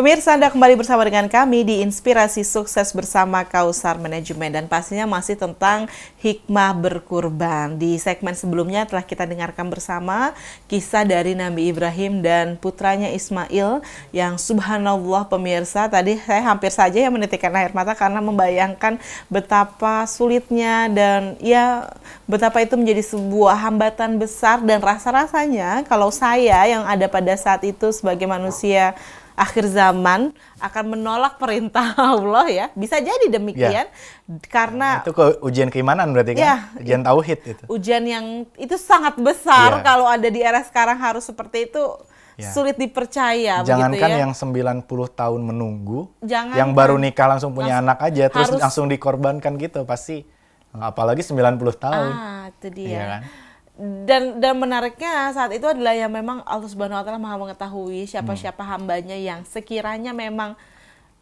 Pemirsa Anda kembali bersama dengan kami di Inspirasi Sukses bersama Kausar Manajemen dan pastinya masih tentang hikmah berkurban. Di segmen sebelumnya telah kita dengarkan bersama kisah dari Nabi Ibrahim dan putranya Ismail yang subhanallah pemirsa tadi saya hampir saja yang menitikkan air mata karena membayangkan betapa sulitnya dan ya betapa itu menjadi sebuah hambatan besar dan rasa-rasanya kalau saya yang ada pada saat itu sebagai manusia akhir zaman akan menolak perintah Allah ya. Bisa jadi demikian ya. karena itu ke ujian keimanan berarti kan? Ya, ujian tauhid itu. Ujian yang itu sangat besar ya. kalau ada di era sekarang harus seperti itu ya. sulit dipercaya Jangankan ya. yang 90 tahun menunggu, Jangan yang baru nikah langsung punya langsung, anak aja terus harus, langsung dikorbankan gitu pasti apalagi 90 tahun. Ah, itu dia. Iya kan? Dan dan menariknya saat itu adalah yang memang Allah Subhanahu wa taala Maha mengetahui siapa-siapa hambanya yang sekiranya memang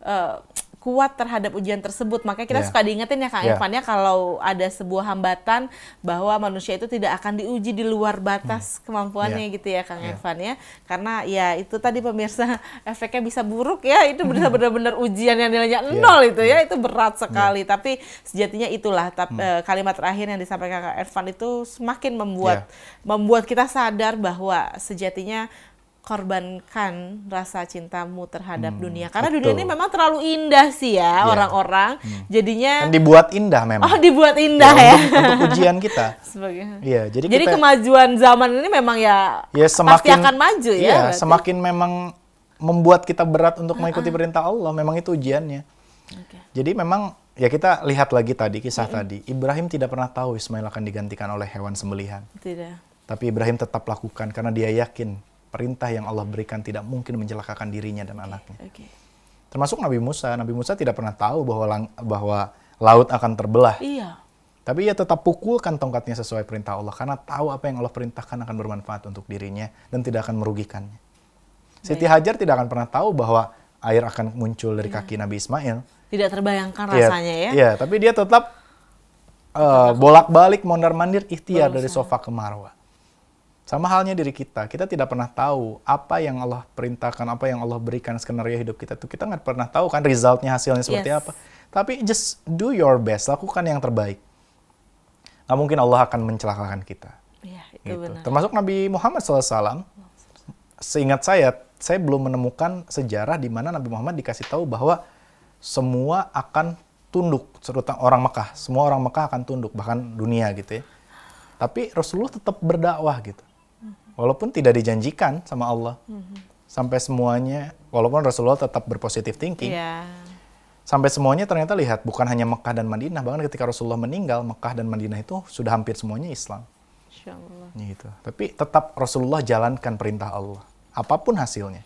uh, kuat terhadap ujian tersebut. Makanya kita yeah. suka diingetin ya Kang yeah. Irfan ya kalau ada sebuah hambatan bahwa manusia itu tidak akan diuji di luar batas hmm. kemampuannya yeah. gitu ya Kang yeah. Irfan ya. Karena ya itu tadi pemirsa efeknya bisa buruk ya. Itu hmm. benar-benar ujian yang nilainya yeah. nol itu ya. Itu berat sekali. Yeah. Tapi sejatinya itulah tapi, hmm. uh, kalimat terakhir yang disampaikan Kang Irfan itu semakin membuat yeah. membuat kita sadar bahwa sejatinya korbankan rasa cintamu terhadap hmm, dunia karena betul. dunia ini memang terlalu indah sih ya yeah. orang-orang hmm. jadinya kan dibuat indah memang oh dibuat indah ya, ya. Untuk, untuk ujian kita sebagai iya jadi jadi kita, kemajuan zaman ini memang ya, ya semakin, pasti akan maju ya iya, semakin memang membuat kita berat untuk mengikuti uh -uh. perintah Allah memang itu ujiannya okay. jadi memang ya kita lihat lagi tadi kisah mm -hmm. tadi Ibrahim tidak pernah tahu Ismail akan digantikan oleh hewan sembelihan tidak tapi Ibrahim tetap lakukan karena dia yakin perintah yang Allah berikan tidak mungkin mencelakakan dirinya dan anaknya. Okay. Termasuk Nabi Musa. Nabi Musa tidak pernah tahu bahwa lang bahwa laut akan terbelah. Iya. Tapi ia tetap pukulkan tongkatnya sesuai perintah Allah karena tahu apa yang Allah perintahkan akan bermanfaat untuk dirinya dan tidak akan merugikannya. Siti Hajar tidak akan pernah tahu bahwa air akan muncul dari kaki iya. Nabi Ismail. Tidak terbayangkan iya, rasanya ya. Iya, tapi dia tetap uh, bolak-balik mondar-mandir ikhtiar dari sofa ke Marwah. Sama halnya diri kita, kita tidak pernah tahu apa yang Allah perintahkan, apa yang Allah berikan skenario hidup kita itu kita nggak pernah tahu kan resultnya hasilnya seperti yes. apa. Tapi just do your best, lakukan yang terbaik. Nggak mungkin Allah akan mencelakakan kita. Ya, itu gitu. benar. Termasuk Nabi Muhammad SAW. Seingat saya, saya belum menemukan sejarah di mana Nabi Muhammad dikasih tahu bahwa semua akan tunduk, terutama orang Mekah. Semua orang Mekah akan tunduk, bahkan dunia gitu ya. Tapi Rasulullah tetap berdakwah gitu walaupun tidak dijanjikan sama Allah. Mm-hmm. Sampai semuanya, walaupun Rasulullah tetap berpositif thinking, yeah. sampai semuanya ternyata lihat bukan hanya Mekah dan Madinah, bahkan ketika Rasulullah meninggal, Mekah dan Madinah itu sudah hampir semuanya Islam. Gitu. Tapi tetap Rasulullah jalankan perintah Allah, apa pun hasilnya.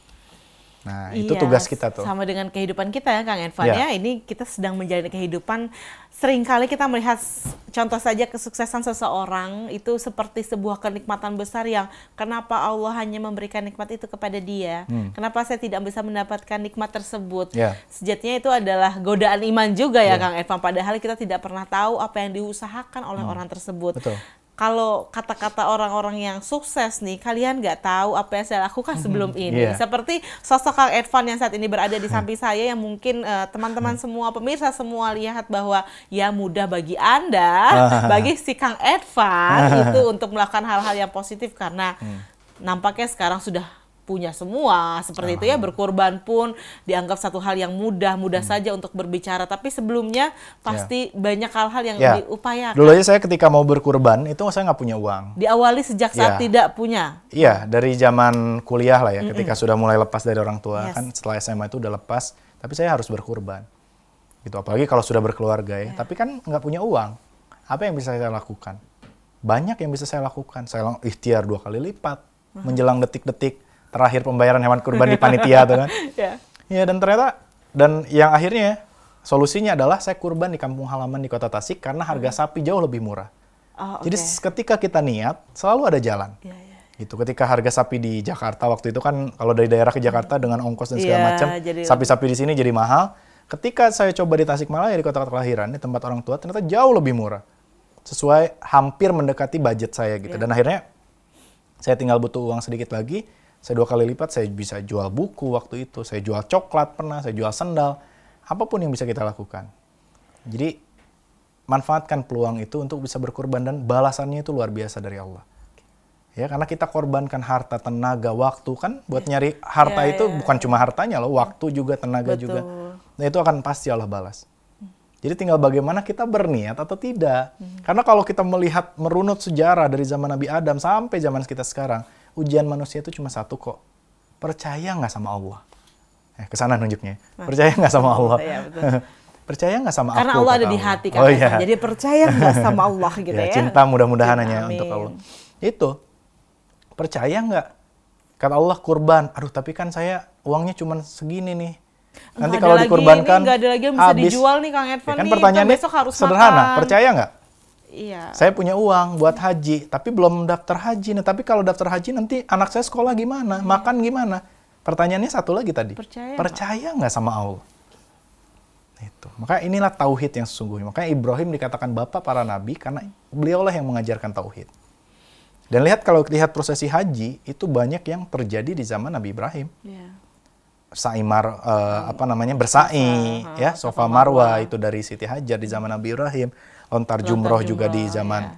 Nah, itu iya, tugas kita tuh. Sama dengan kehidupan kita ya, Kang Irfan ya. ya. Ini kita sedang menjalani kehidupan. Seringkali kita melihat contoh saja kesuksesan seseorang itu seperti sebuah kenikmatan besar yang kenapa Allah hanya memberikan nikmat itu kepada dia? Hmm. Kenapa saya tidak bisa mendapatkan nikmat tersebut? Yeah. Sejatinya itu adalah godaan iman juga ya, yeah. Kang Irfan. Padahal kita tidak pernah tahu apa yang diusahakan oleh hmm. orang tersebut. Betul kalau kata-kata orang-orang yang sukses nih, kalian nggak tahu apa yang saya lakukan mhm. sebelum ini. Yeah. Seperti sosok Kang Edvan yang saat ini berada di samping saya yang mungkin uh, teman-teman semua pemirsa semua lihat bahwa ya mudah bagi Anda, bagi si Kang Edvan itu untuk melakukan hal-hal yang positif karena hmm. nampaknya sekarang sudah punya semua seperti itu ya berkorban pun dianggap satu hal yang mudah mudah hmm. saja untuk berbicara tapi sebelumnya pasti ya. banyak hal-hal yang ya. diupayakan dulu aja saya ketika mau berkurban itu saya nggak punya uang diawali sejak saat ya. tidak punya iya dari zaman kuliah lah ya mm -mm. ketika sudah mulai lepas dari orang tua yes. kan setelah SMA itu udah lepas tapi saya harus berkurban gitu apalagi kalau sudah berkeluarga ya, ya. tapi kan nggak punya uang apa yang bisa saya lakukan banyak yang bisa saya lakukan saya ikhtiar dua kali lipat uh -huh. menjelang detik-detik terakhir pembayaran hewan kurban di panitia tuh kan. Iya. yeah. dan ternyata dan yang akhirnya solusinya adalah saya kurban di kampung halaman di Kota Tasik karena harga hmm. sapi jauh lebih murah. Oh, okay. Jadi ketika kita niat selalu ada jalan. Yeah, yeah. Gitu. Ketika harga sapi di Jakarta waktu itu kan kalau dari daerah ke Jakarta dengan ongkos dan segala yeah, macam, sapi-sapi di sini jadi mahal. Ketika saya coba di Tasikmalaya di kota kelahiran, di tempat orang tua ternyata jauh lebih murah. Sesuai hampir mendekati budget saya gitu. Yeah. Dan akhirnya saya tinggal butuh uang sedikit lagi, Saya dua kali lipat saya bisa jual buku waktu itu, saya jual coklat pernah, saya jual sendal, apa pun yang bisa kita lakukan. Jadi manfaatkan peluang itu untuk bisa berkorban dan balasannya itu luar biasa dari Allah. Ya, karena kita korbankan harta, tenaga, waktu kan buat ya. nyari harta ya, itu ya. bukan cuma hartanya loh, waktu juga, tenaga Betul. juga. Nah, itu akan pasti Allah balas. Jadi tinggal bagaimana kita berniat atau tidak. Hmm. Karena kalau kita melihat merunut sejarah dari zaman Nabi Adam sampai zaman kita sekarang, ujian manusia itu cuma satu kok. Percaya nggak sama Allah? Eh, ke sana nunjuknya. Percaya nggak sama Allah? Ya, percaya nggak sama Karena aku? Allah ada di hati kan. Oh, iya. Jadi percaya nggak sama Allah gitu ya. ya. Cinta mudah-mudahan hanya untuk Allah. Itu. Percaya nggak? Kata Allah kurban. Aduh tapi kan saya uangnya cuma segini nih Nanti kalau dikorbankan nggak ada lagi yang bisa habis. dijual nih Kang Edvan ya kan pertanyaannya besok harus sederhana, makan. percaya nggak? Iya. Saya punya uang buat haji, tapi belum daftar haji nih. Tapi kalau daftar haji nanti anak saya sekolah gimana, iya. makan gimana? Pertanyaannya satu lagi tadi. Percaya, percaya nggak sama Allah? Itu. Maka inilah tauhid yang sesungguhnya. Makanya Ibrahim dikatakan bapak para nabi karena beliaulah yang mengajarkan tauhid. Dan lihat kalau lihat prosesi haji itu banyak yang terjadi di zaman Nabi Ibrahim. Yeah saimar uh, hmm. apa namanya bersa'i uh, ya sofa marwa itu dari Siti Hajar di zaman Nabi Ibrahim lontar jumroh juga di zaman ya.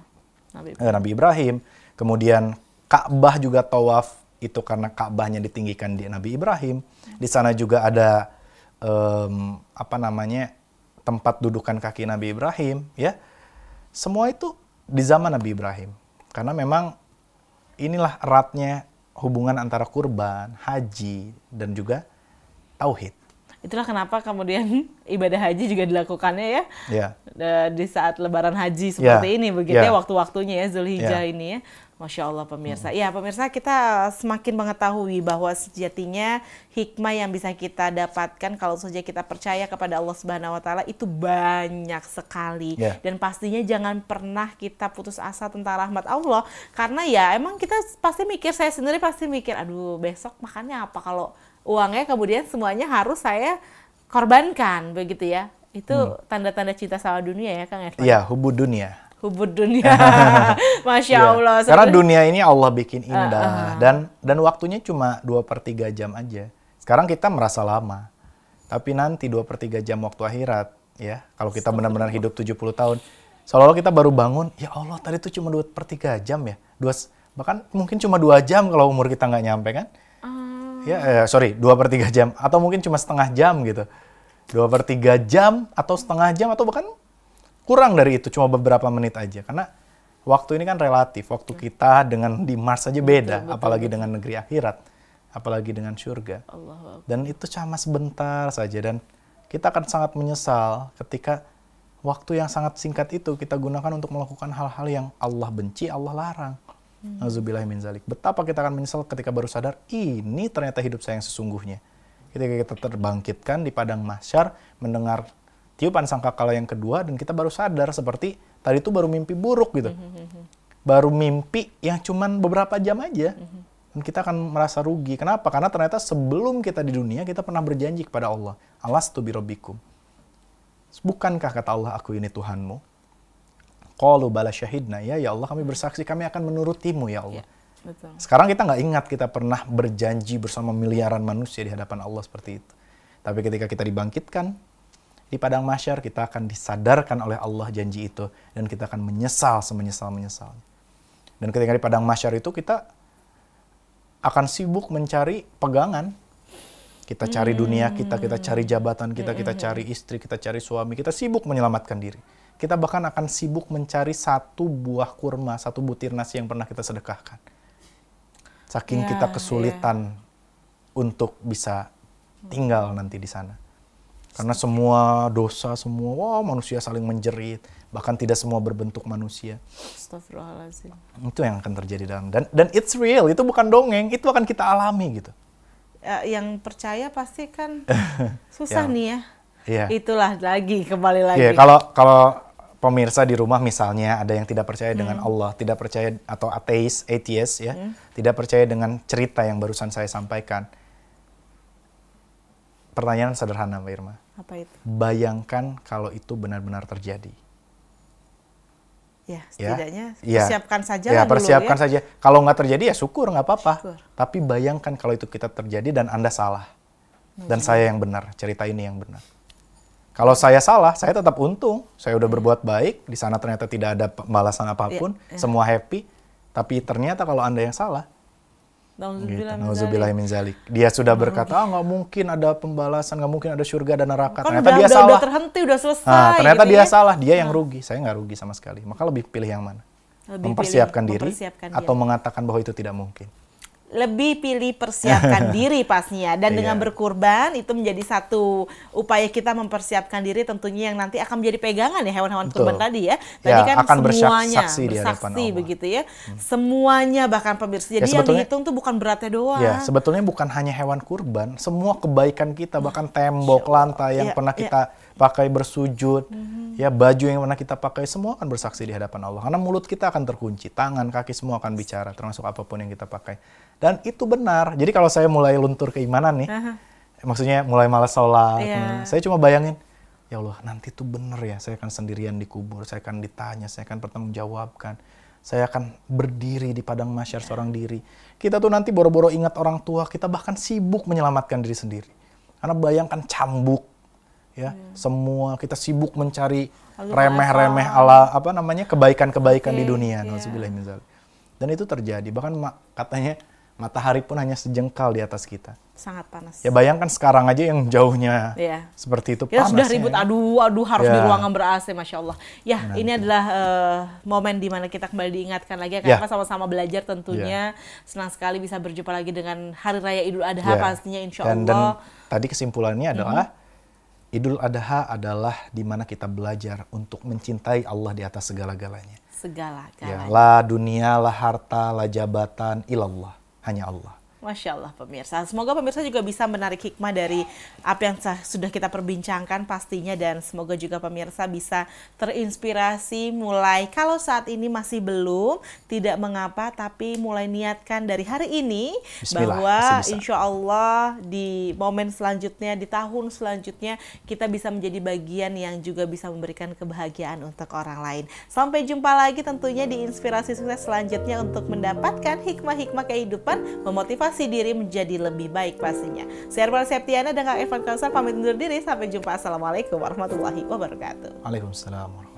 Nabi, eh, Nabi Ibrahim kemudian Ka'bah juga tawaf itu karena Ka'bahnya ditinggikan di Nabi Ibrahim di sana juga ada um, apa namanya tempat dudukan kaki Nabi Ibrahim ya semua itu di zaman Nabi Ibrahim karena memang inilah eratnya hubungan antara kurban, haji dan juga tauhid. Itulah kenapa kemudian ibadah haji juga dilakukannya ya. Yeah. Di saat lebaran haji seperti yeah. ini begitu yeah. ya waktu-waktunya ya Zulhijjah yeah. ini ya. Masya Allah pemirsa. Hmm. Ya pemirsa kita semakin mengetahui bahwa sejatinya hikmah yang bisa kita dapatkan kalau saja kita percaya kepada Allah Subhanahu Wa Taala itu banyak sekali. Yeah. Dan pastinya jangan pernah kita putus asa tentang rahmat Allah karena ya emang kita pasti mikir saya sendiri pasti mikir aduh besok makannya apa kalau uangnya kemudian semuanya harus saya korbankan begitu ya. Itu hmm. tanda-tanda hmm. cinta sama dunia ya Kang Evan? Iya, hubud dunia. Hubud dunia. Masya ya. Allah. Karena dunia ini Allah bikin indah. Uh, uh. Dan dan waktunya cuma 2 per 3 jam aja. Sekarang kita merasa lama. Tapi nanti 2 per 3 jam waktu akhirat, ya. Kalau kita benar-benar hidup 70 tahun, seolah-olah kita baru bangun, ya Allah tadi itu cuma 2 per 3 jam ya. Dua, bahkan mungkin cuma 2 jam kalau umur kita nggak nyampe kan. Ya, eh, sorry, dua per tiga jam. Atau mungkin cuma setengah jam gitu. Dua per tiga jam, atau setengah jam, atau bahkan kurang dari itu, cuma beberapa menit aja. Karena waktu ini kan relatif. Waktu kita dengan di Mars saja beda, betul, betul, apalagi betul. dengan negeri akhirat. Apalagi dengan surga. Allah. Dan itu cuma sebentar saja. Dan kita akan sangat menyesal ketika waktu yang sangat singkat itu kita gunakan untuk melakukan hal-hal yang Allah benci, Allah larang. Hmm. min zalik. Betapa kita akan menyesal ketika baru sadar, ini ternyata hidup saya yang sesungguhnya. Ketika kita terbangkitkan di padang mahsyar, mendengar tiupan sangkakala yang kedua, dan kita baru sadar seperti tadi itu baru mimpi buruk gitu. Hmm, hmm, hmm, baru mimpi yang cuman beberapa jam aja. Dan kita akan merasa rugi. Kenapa? Karena ternyata sebelum kita di dunia, kita pernah berjanji kepada Allah. Alastu birobbikum. Bukankah kata Allah, aku ini Tuhanmu? Qalu bala syahidna ya ya Allah kami bersaksi kami akan menurutimu ya Allah. Ya, betul. Sekarang kita nggak ingat kita pernah berjanji bersama miliaran manusia di hadapan Allah seperti itu. Tapi ketika kita dibangkitkan di padang masyar kita akan disadarkan oleh Allah janji itu dan kita akan menyesal semenyesal menyesal. Dan ketika di padang masyar itu kita akan sibuk mencari pegangan. Kita cari dunia kita, kita cari jabatan kita, kita cari istri, kita cari suami, kita sibuk menyelamatkan diri kita bahkan akan sibuk mencari satu buah kurma, satu butir nasi yang pernah kita sedekahkan. Saking yeah, kita kesulitan yeah. untuk bisa tinggal nanti di sana. Karena semua dosa, semua wah manusia saling menjerit, bahkan tidak semua berbentuk manusia. Astagfirullahaladzim. Itu yang akan terjadi dalam dan dan it's real, itu bukan dongeng, itu akan kita alami gitu. Ya, yang percaya pasti kan susah ya. nih ya. Iya. Itulah lagi kembali lagi. Iya, kalau kalau pemirsa di rumah misalnya ada yang tidak percaya hmm. dengan Allah, tidak percaya atau ateis, atheist ya, hmm. tidak percaya dengan cerita yang barusan saya sampaikan. Pertanyaan sederhana, Mbak Irma. Apa itu? Bayangkan kalau itu benar-benar terjadi. Ya, setidaknya ya, persiapkan saja ya, persiapkan dulu ya. saja. Kalau nggak terjadi ya syukur nggak apa-apa. Syukur. Tapi bayangkan kalau itu kita terjadi dan anda salah dan saya yang benar, cerita ini yang benar. Kalau saya salah, saya tetap untung. Saya udah berbuat baik, di sana ternyata tidak ada balasan apa pun, Iya, iya. semua happy. Tapi ternyata kalau anda yang salah, gitu. Nauzubillah min dzalik. min zalik. Dia sudah berkata, ah nggak mungkin ada pembalasan, nggak mungkin ada surga dan neraka. Kan ternyata udah, dia udah, salah. udah terhenti, udah selesai. Nah, ternyata gitu dia ya. salah, dia yang rugi. Saya nggak rugi sama sekali. Maka lebih pilih yang mana? Lebih mempersiapkan pilih diri mempersiapkan atau diri. mengatakan bahwa itu tidak mungkin. Lebih pilih persiapkan diri pastinya dan dengan Iya. berkurban itu menjadi satu upaya kita mempersiapkan diri tentunya yang nanti akan menjadi pegangan ya hewan-hewan kurban tadi ya tadi Ya, kan akan semuanya bersaksi bersaksi. Hmm. begitu ya semuanya bahkan pemirsa jadi yang sebetulnya- dihitung tuh bukan beratnya doang Ya, sebetulnya bukan hanya hewan kurban, semua kebaikan kita bahkan tembok, lantai yang Iya, pernah iya. kita pakai bersujud, ya baju yang pernah kita pakai semua akan bersaksi di hadapan Allah. Karena mulut kita akan terkunci, tangan, kaki semua akan bicara, termasuk apa pun yang kita pakai. Dan itu benar. Jadi kalau saya mulai luntur keimanan nih, Aha. maksudnya mulai malas sholat, Iya. mulai- saya cuma bayangin, ya Allah nanti itu benar ya, saya akan sendirian dikubur, saya akan ditanya, saya akan pertanggungjawabkan, saya akan berdiri di padang masyar seorang diri. Kita tuh nanti boro-boro ingat orang tua, kita bahkan sibuk menyelamatkan diri sendiri. Karena bayangkan cambuk, ya semua kita sibuk mencari remeh-remeh ala apa namanya kebaikan-kebaikan Oke, di dunia. iya. Min dzalik. Dan itu terjadi, bahkan katanya matahari pun hanya sejengkal di atas kita. sangat panas Ya bayangkan sekarang aja yang jauhnya Iya. seperti itu Kita sudah panasnya ribut ya. aduh aduh harus di Ya. ruangan ber AC masya Allah. Ya ini adalah eh, momen di mana kita kembali diingatkan lagi Ya. karena sama-sama belajar tentunya. Senang sekali bisa berjumpa lagi dengan Hari Raya Idul Adha Ya. pastinya insya Dan, dan Allah. tadi kesimpulannya adalah Mm-hmm. Idul Adha adalah di mana kita belajar untuk mencintai Allah di atas segala-galanya. segala Ya, la dunia, la harta, la jabatan, ilallah. Hanya Allah. Masya Allah pemirsa. Semoga pemirsa juga bisa menarik hikmah dari apa yang sudah kita perbincangkan pastinya dan semoga juga pemirsa bisa terinspirasi mulai kalau saat ini masih belum tidak mengapa tapi mulai niatkan dari hari ini Bismillah, bahwa insya Allah di momen selanjutnya di tahun selanjutnya kita bisa menjadi bagian yang juga bisa memberikan kebahagiaan untuk orang lain. Sampai jumpa lagi tentunya di inspirasi sukses selanjutnya untuk mendapatkan hikmah-hikmah kehidupan memotivasi diri menjadi lebih baik pastinya. Saya Arman Septiana dan Kak Evan Kausar pamit undur diri. Sampai jumpa. Assalamualaikum warahmatullahi wabarakatuh. Waalaikumsalam